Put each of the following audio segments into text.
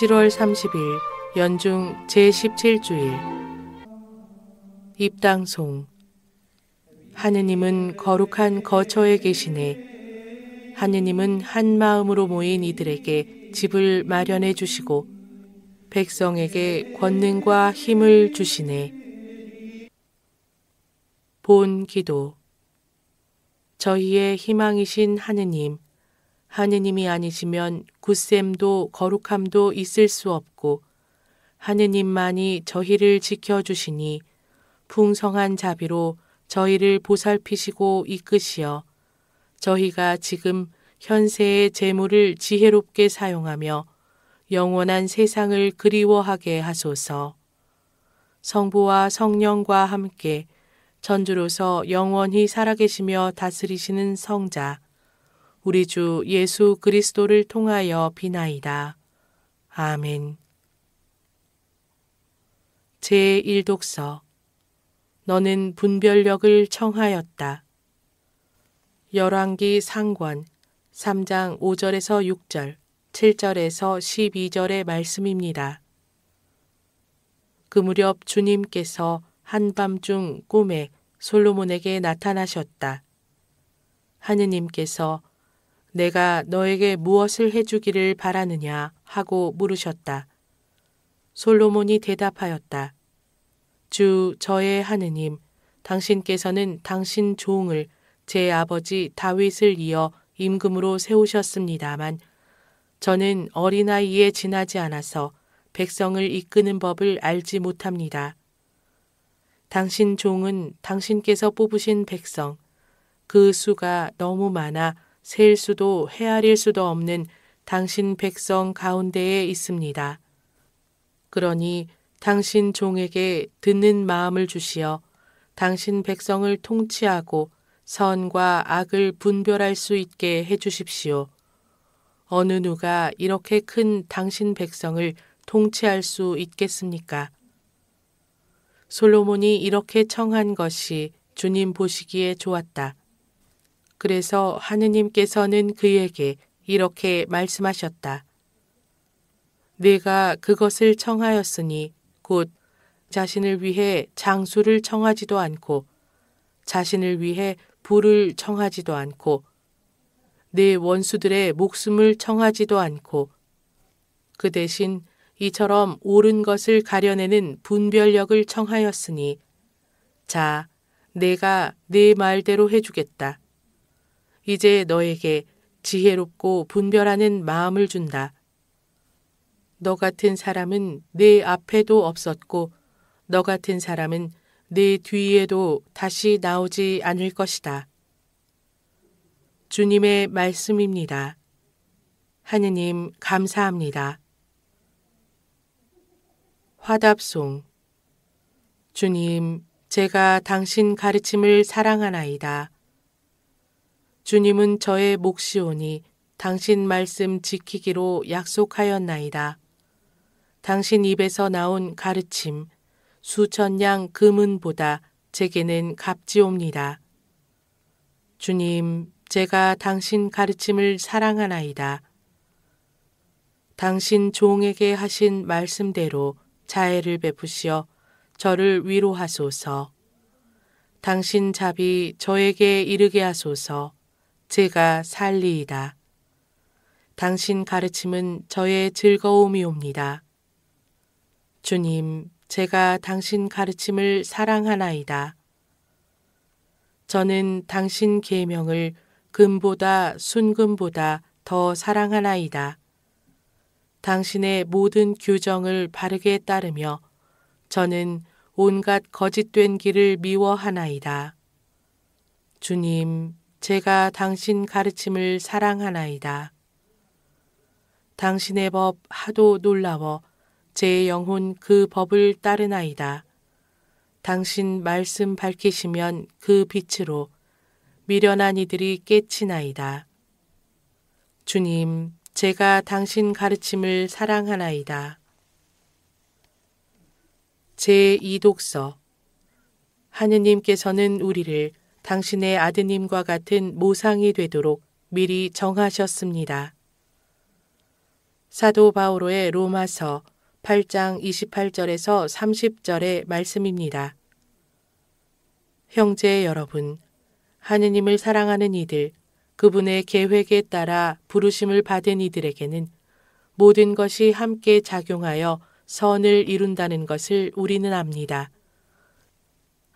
7월 30일 연중 제17주일. 입당송. 하느님은 거룩한 거처에 계시네. 하느님은 한 마음으로 모인 이들에게 집을 마련해 주시고 백성에게 권능과 힘을 주시네. 본 기도. 저희의 희망이신 하느님 하느님이 아니시면 굳셈도 거룩함도 있을 수 없고 하느님만이 저희를 지켜주시니 풍성한 자비로 저희를 보살피시고 이끄시어 저희가 지금 현세의 재물을 지혜롭게 사용하며 영원한 세상을 그리워하게 하소서. 성부와 성령과 함께 전주로서 영원히 살아계시며 다스리시는 성자 우리 주 예수 그리스도를 통하여 비나이다. 아멘. 제1독서 너는 분별력을 청하였다. 열왕기 상권 3장 5절에서 6절, 7절에서 12절의 말씀입니다. 그 무렵 주님께서 한밤중 꿈에 솔로몬에게 나타나셨다. 하느님께서 내가 너에게 무엇을 해주기를 바라느냐 하고 물으셨다. 솔로몬이 대답하였다. 주 저의 하느님, 당신께서는 당신 종을 제 아버지 다윗을 이어 임금으로 세우셨습니다만 저는 어린아이에 지나지 않아서 백성을 이끄는 법을 알지 못합니다. 당신 종은 당신께서 뽑으신 백성, 그 수가 너무 많아 셀 수도 헤아릴 수도 없는 당신 백성 가운데에 있습니다. 그러니 당신 종에게 듣는 마음을 주시어 당신 백성을 통치하고 선과 악을 분별할 수 있게 해 주십시오. 어느 누가 이렇게 큰 당신 백성을 통치할 수 있겠습니까? 솔로몬이 이렇게 청한 것이 주님 보시기에 좋았다. 그래서 하느님께서는 그에게 이렇게 말씀하셨다. 내가 그것을 청하였으니 곧 자신을 위해 장수를 청하지도 않고 자신을 위해 부를 청하지도 않고 내 원수들의 목숨을 청하지도 않고 그 대신 이처럼 옳은 것을 가려내는 분별력을 청하였으니 자, 내가 내 말대로 해주겠다. 이제 너에게 지혜롭고 분별하는 마음을 준다. 너 같은 사람은 내 앞에도 없었고 너 같은 사람은 내 뒤에도 다시 나오지 않을 것이다. 주님의 말씀입니다. 하느님 감사합니다. 화답송 주님, 제가 당신 가르침을 사랑하나이다. 주님은 저의 몫이오니 당신 말씀 지키기로 약속하였나이다. 당신 입에서 나온 가르침, 수천 양 금은보다 제게는 값지옵니다. 주님, 제가 당신 가르침을 사랑하나이다. 당신 종에게 하신 말씀대로 자애를 베푸시어 저를 위로하소서. 당신 잡이 저에게 이르게 하소서. 제가 살리이다. 당신 가르침은 저의 즐거움이옵니다. 주님, 제가 당신 가르침을 사랑하나이다. 저는 당신 계명을 금보다 순금보다 더 사랑하나이다. 당신의 모든 규정을 바르게 따르며 저는 온갖 거짓된 길을 미워하나이다. 주님, 제가 당신 가르침을 사랑하나이다. 당신의 법 하도 놀라워 제 영혼 그 법을 따르나이다. 당신 말씀 밝히시면 그 빛으로 미련한 이들이 깨치나이다. 주님, 제가 당신 가르침을 사랑하나이다. 제2독서 하느님께서는 우리를 당신의 아드님과 같은 모상이 되도록 미리 정하셨습니다. 사도 바오로의 로마서 8장 28절에서 30절의 말씀입니다. 형제 여러분, 하느님을 사랑하는 이들, 그분의 계획에 따라 부르심을 받은 이들에게는 모든 것이 함께 작용하여 선을 이룬다는 것을 우리는 압니다.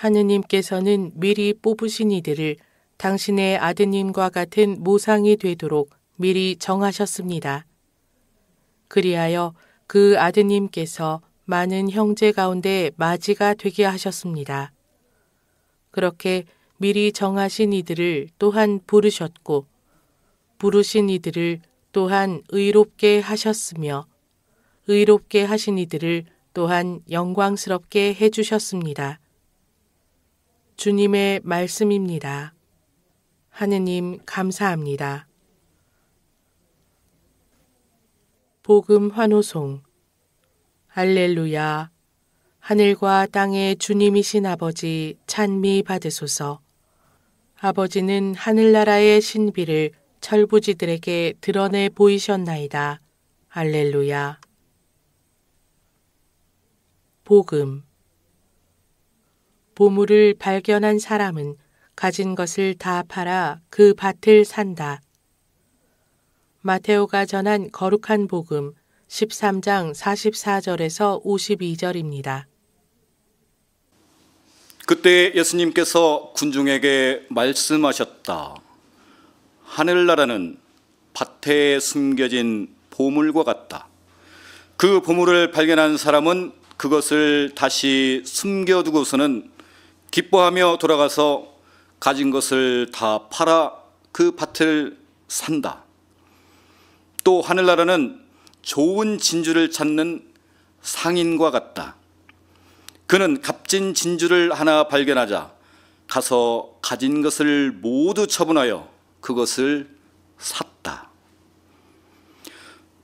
하느님께서는 미리 뽑으신 이들을 당신의 아드님과 같은 모상이 되도록 미리 정하셨습니다. 그리하여 그 아드님께서 많은 형제 가운데 맞이가 되게 하셨습니다. 그렇게 미리 정하신 이들을 또한 부르셨고, 부르신 이들을 또한 의롭게 하셨으며, 의롭게 하신 이들을 또한 영광스럽게 해주셨습니다. 주님의 말씀입니다. 하느님 감사합니다. 복음 환호송 할렐루야 하늘과 땅의 주님이신 아버지 찬미 받으소서 아버지는 하늘나라의 신비를 철부지들에게 드러내 보이셨나이다. 할렐루야 복음 보물을 발견한 사람은 가진 것을 다 팔아 그 밭을 산다. 마테오가 전한 거룩한 복음 13장 44절에서 52절입니다. 그때 예수님께서 군중에게 말씀하셨다. 하늘나라는 밭에 숨겨진 보물과 같다. 그 보물을 발견한 사람은 그것을 다시 숨겨두고서는 기뻐하며 돌아가서 가진 것을 다 팔아 그 밭을 산다. 또 하늘나라는 좋은 진주를 찾는 상인과 같다. 그는 값진 진주를 하나 발견하자 가서 가진 것을 모두 처분하여 그것을 샀다.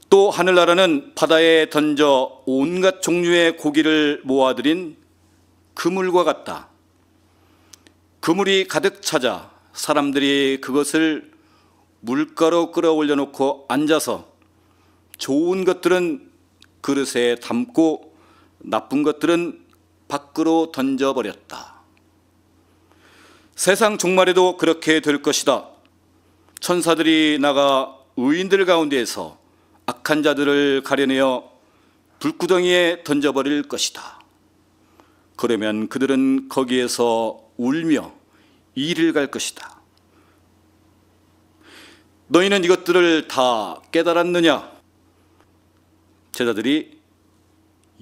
또 하늘나라는 바다에 던져 온갖 종류의 고기를 모아들인 그물과 같다. 그물이 가득 차자 사람들이 그것을 물가로 끌어올려 놓고 앉아서 좋은 것들은 그릇에 담고 나쁜 것들은 밖으로 던져버렸다. 세상 종말에도 그렇게 될 것이다. 천사들이 나가 의인들 가운데에서 악한 자들을 가려내어 불구덩이에 던져버릴 것이다. 그러면 그들은 거기에서 울며 이를 갈 것이다. 너희는 이것들을 다 깨달았느냐? 제자들이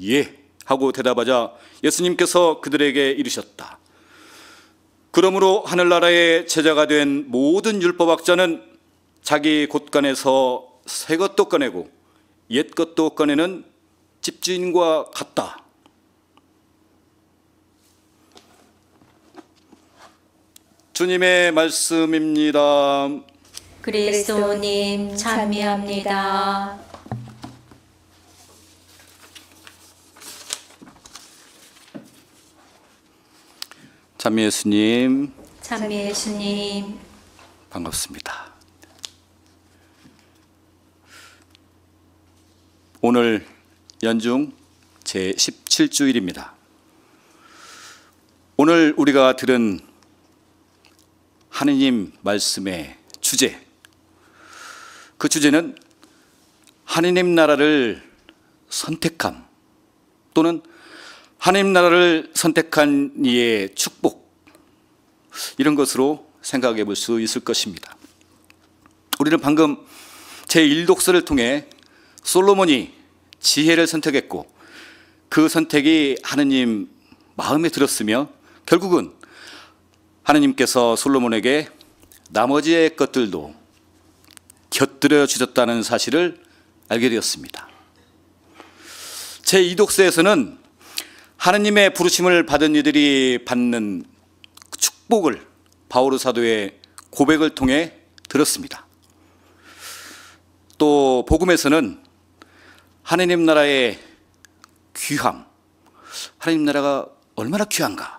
예 하고 대답하자 예수님께서 그들에게 이르셨다. 그러므로 하늘나라의 제자가 된 모든 율법학자는 자기 곳간에서 새 것도 꺼내고 옛 것도 꺼내는 집주인과 같다. 주님의 말씀입니다. 그리스도님 찬미합니다. 찬미 예수님 찬미 예수님 반갑습니다. 오늘 연중 제 17주일입니다. 오늘 우리가 들은 하느님 말씀의 주제 그 주제는 하느님 나라를 선택함 또는 하나님 나라를 선택한 이의 축복 이런 것으로 생각해 볼 수 있을 것입니다. 우리는 방금 제 1독서를 통해 솔로몬이 지혜를 선택했고 그 선택이 하느님 마음에 들었으며 결국은 하느님께서 솔로몬에게 나머지의 것들도 곁들여 주셨다는 사실을 알게 되었습니다. 제 2독서에서는 하느님의 부르심을 받은 이들이 받는 축복을 바오르 사도의 고백을 통해 들었습니다. 또 복음에서는 하느님 나라의 귀함, 하느님 나라가 얼마나 귀한가,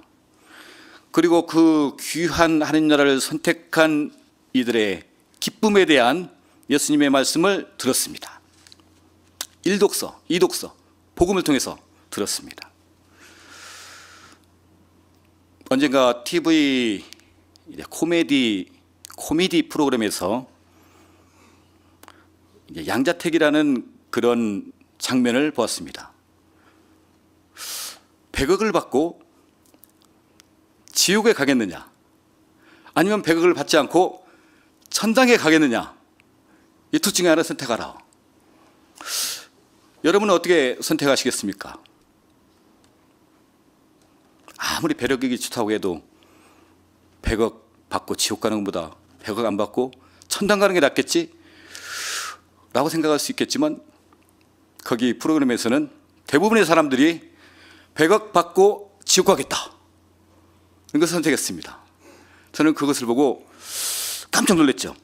그리고 그 귀한 하느님 나라를 선택한 이들의 기쁨에 대한 예수님의 말씀을 들었습니다. 일독서, 이독서, 복음을 통해서 들었습니다. 언젠가 TV 코미디 코미디 프로그램에서 양자택이라는 그런 장면을 보았습니다. 100억을 받고 지옥에 가겠느냐? 아니면 100억을 받지 않고 천당에 가겠느냐? 이 둘 중에 하나 선택하라. 여러분은 어떻게 선택하시겠습니까? 아무리 배력이 좋다고 해도 100억 받고 지옥 가는 것보다 100억 안 받고 천당 가는 게 낫겠지? 라고 생각할 수 있겠지만 거기 프로그램에서는 대부분의 사람들이 100억 받고 지옥 가겠다. 것을 선택했습니다. 저는 그것을 보고 깜짝 놀랐죠.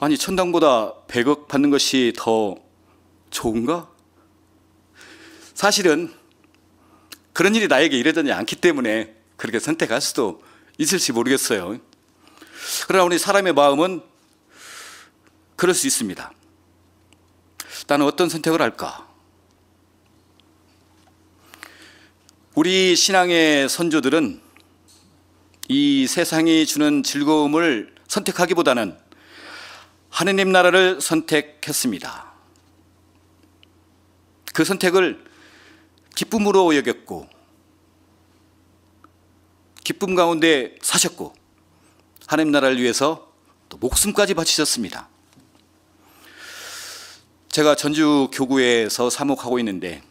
아니, 천당보다 100억 받는 것이 더 좋은가? 사실은 그런 일이 나에게 일어나지 않기 때문에 그렇게 선택할 수도 있을지 모르겠어요. 그러나 우리 사람의 마음은 그럴 수 있습니다. 나는 어떤 선택을 할까? 우리 신앙의 선조들은 이 세상이 주는 즐거움을 선택하기보다는 하느님 나라를 선택했습니다. 그 선택을 기쁨으로 여겼고, 기쁨 가운데 사셨고, 하느님 나라를 위해서 또 목숨까지 바치셨습니다. 제가 전주 교구에서 사목하고 있는데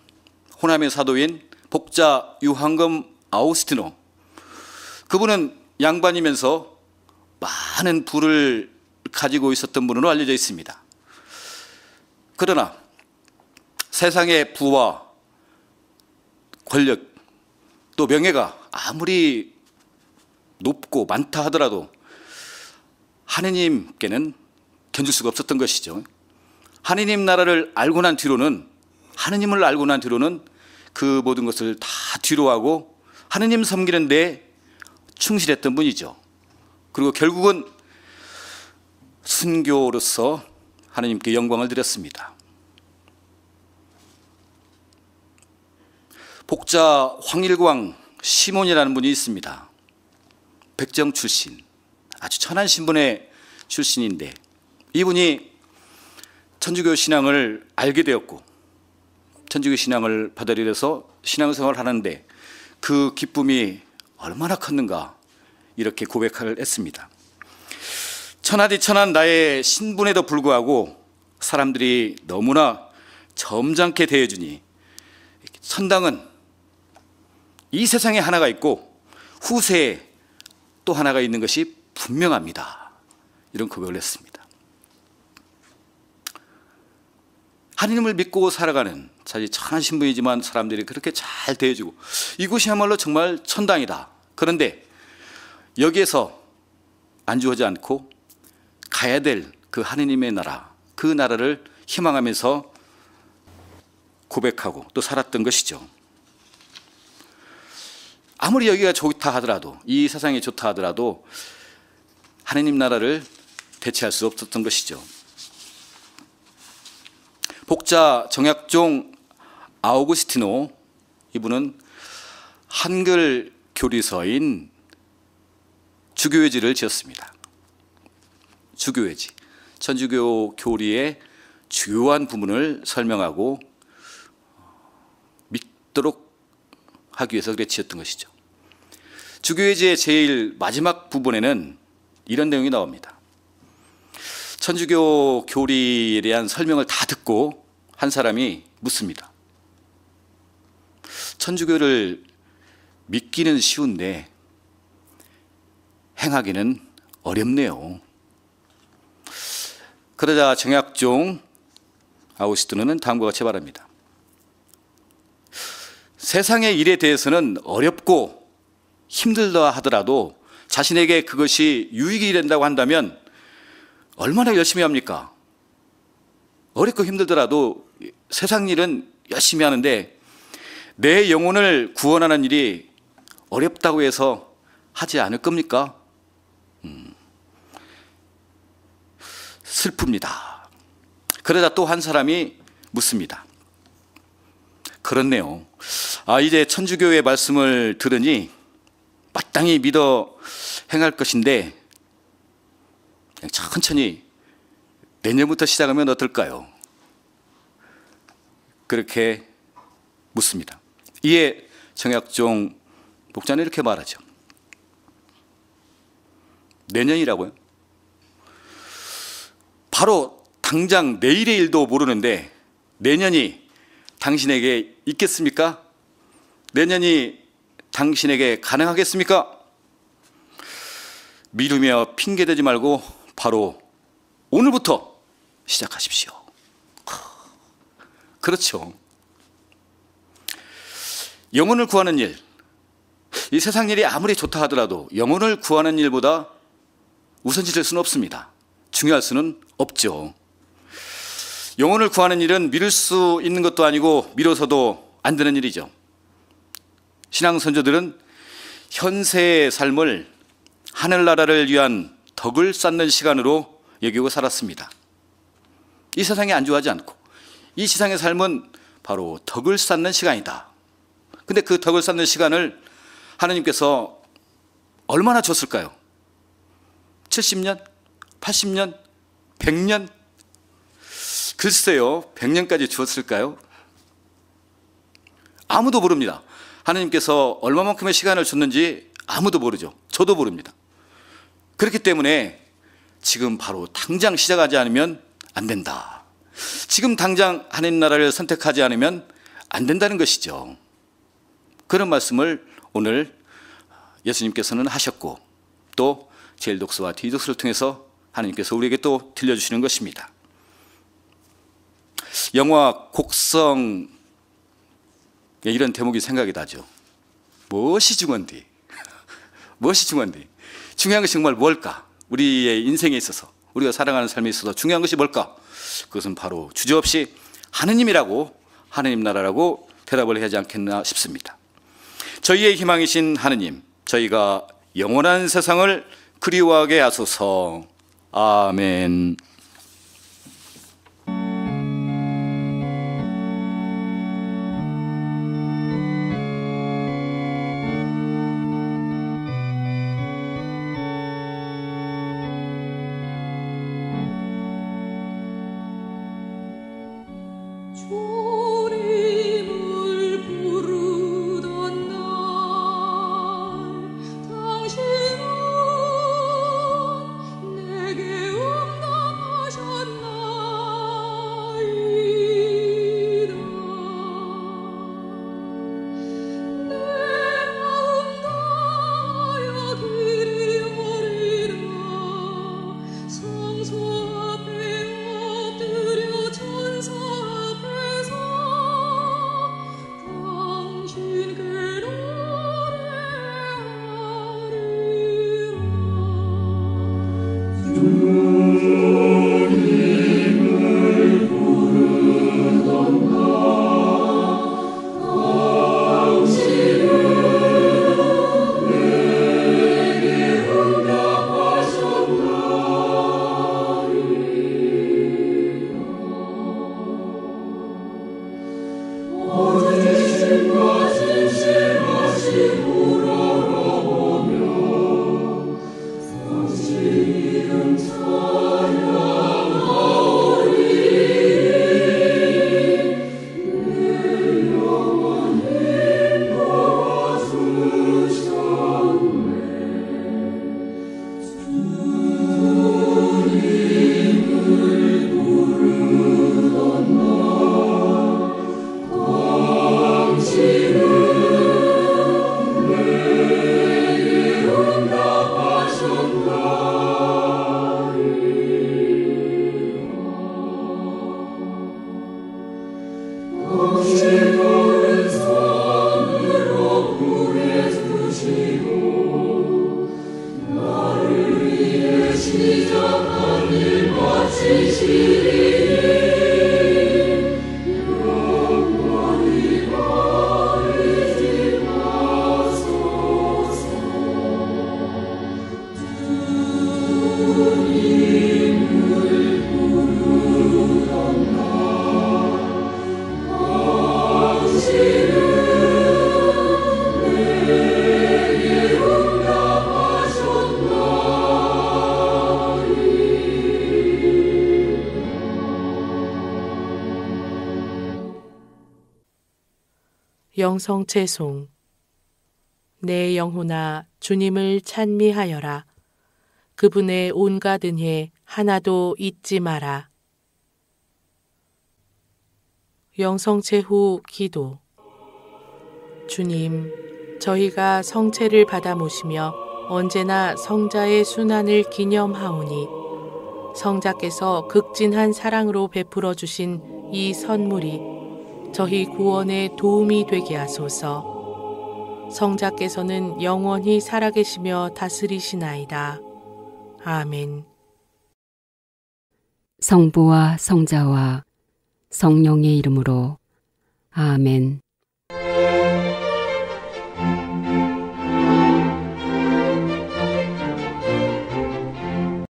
호남의 사도인 복자 유한금 아우스티노 그분은 양반이면서 많은 부를 가지고 있었던 분으로 알려져 있습니다. 그러나 세상의 부와 권력 또 명예가 아무리 높고 많다 하더라도 하느님께는 견줄 수가 없었던 것이죠. 하느님 나라를 알고 난 뒤로는 하느님을 알고 난 뒤로는 그 모든 것을 다 뒤로 하고 하느님 섬기는 데 충실했던 분이죠. 그리고 결국은 순교로서 하느님께 영광을 드렸습니다. 복자 황일광 시몬이라는 분이 있습니다. 백정 출신, 아주 천한 신분의 출신인데 이분이 천주교 신앙을 알게 되었고 천주교 신앙을 받아들여서 신앙생활을 하는데 그 기쁨이 얼마나 컸는가 이렇게 고백을 했습니다. 천하디 천한 나의 신분에도 불구하고 사람들이 너무나 점잖게 대해주니 선당은 이 세상에 하나가 있고 후세에 또 하나가 있는 것이 분명합니다. 이런 고백을 했습니다. 하느님을 믿고 살아가는 사실 천한 신분이지만 사람들이 그렇게 잘 대해주고 이곳이야말로 정말 천당이다. 그런데 여기에서 안주하지 않고 가야 될 그 하느님의 나라, 그 나라를 희망하면서 고백하고 또 살았던 것이죠. 아무리 여기가 좋다 하더라도 이 세상이 좋다 하더라도 하느님 나라를 대체할 수 없었던 것이죠. 복자 정약종 아우구스티노 이분은 한글 교리서인 주교회지를 지었습니다. 주교회지. 천주교 교리의 주요한 부분을 설명하고 믿도록 하기 위해서 그래 지었던 것이죠. 주교회지의 제일 마지막 부분에는 이런 내용이 나옵니다. 천주교 교리에 대한 설명을 다 듣고 한 사람이 묻습니다. 천주교를 믿기는 쉬운데 행하기는 어렵네요. 그러자 정약종 아우시트는 다음과 같이 말합니다. 세상의 일에 대해서는 어렵고 힘들다 하더라도 자신에게 그것이 유익이 된다고 한다면 얼마나 열심히 합니까? 어렵고 힘들더라도 세상 일은 열심히 하는데 내 영혼을 구원하는 일이 어렵다고 해서 하지 않을 겁니까? 음, 슬픕니다. 그러다 또 한 사람이 묻습니다. 그렇네요. 아, 이제 천주교의 말씀을 들으니 마땅히 믿어 행할 것인데 그냥 천천히 내년부터 시작하면 어떨까요? 그렇게 묻습니다. 이에 정약종 목자는 이렇게 말하죠. 내년이라고요? 바로 당장 내일의 일도 모르는데 내년이 당신에게 있겠습니까? 내년이 당신에게 가능하겠습니까? 미루며 핑계대지 말고 바로 오늘부터 시작하십시오. 그렇죠. 영혼을 구하는 일, 이 세상 일이 아무리 좋다 하더라도 영혼을 구하는 일보다 우선시될 수는 없습니다. 중요할 수는 없죠. 영혼을 구하는 일은 미룰 수 있는 것도 아니고 미뤄서도 안 되는 일이죠. 신앙 선조들은 현세의 삶을 하늘나라를 위한 덕을 쌓는 시간으로 여기고 살았습니다. 이 세상에 안주하지 않고 이 세상의 삶은 바로 덕을 쌓는 시간이다. 근데 그 덕을 쌓는 시간을 하나님께서 얼마나 줬을까요? 70년? 80년? 100년? 글쎄요, 100년까지 주었을까요? 아무도 모릅니다. 하나님께서 얼마만큼의 시간을 줬는지 아무도 모르죠. 저도 모릅니다. 그렇기 때문에 지금 바로 당장 시작하지 않으면 안 된다. 지금 당장 하나님 나라를 선택하지 않으면 안 된다는 것이죠. 그런 말씀을 오늘 예수님께서는 하셨고 또 제일 독서와 디독서를 통해서 하나님께서 우리에게 또 들려주시는 것입니다. 영화 곡성에 이런 대목이 생각이 나죠. 무엇이 중요한디? 무엇이 중요한디? 중요한 것이 정말 뭘까? 우리의 인생에 있어서 우리가 살아가는 삶에 있어서 중요한 것이 뭘까? 그것은 바로 주저없이 하느님이라고 하느님 나라라고 대답을 하지 않겠나 싶습니다. 저희의 희망이신 하느님, 저희가 영원한 세상을 그리워하게 하소서. 아멘. 영성채송 내 영혼아 주님을 찬미하여라. 그분의 온갖 은혜 하나도 잊지 마라. 영성체 후 기도 주님, 저희가 성체를 받아 모시며 언제나 성자의 순환을 기념하오니 성자께서 극진한 사랑으로 베풀어 주신 이 선물이 저희 구원에 도움이 되게 하소서. 성자께서는 영원히 살아계시며 다스리시나이다. 아멘. 성부와 성자와 성령의 이름으로 아멘.